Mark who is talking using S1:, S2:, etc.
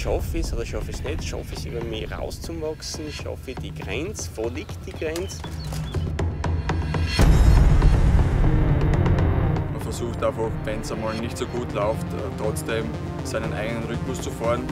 S1: schaffe ich es oder schaffe ich es nicht, schaffe ich es über mich rauszuwachsen, schaffe ich die Grenze, wo liegt die Grenze.
S2: Man versucht einfach, wenn es einmal nicht so gut läuft, äh, trotzdem seinen eigenen Rhythmus zu fahren.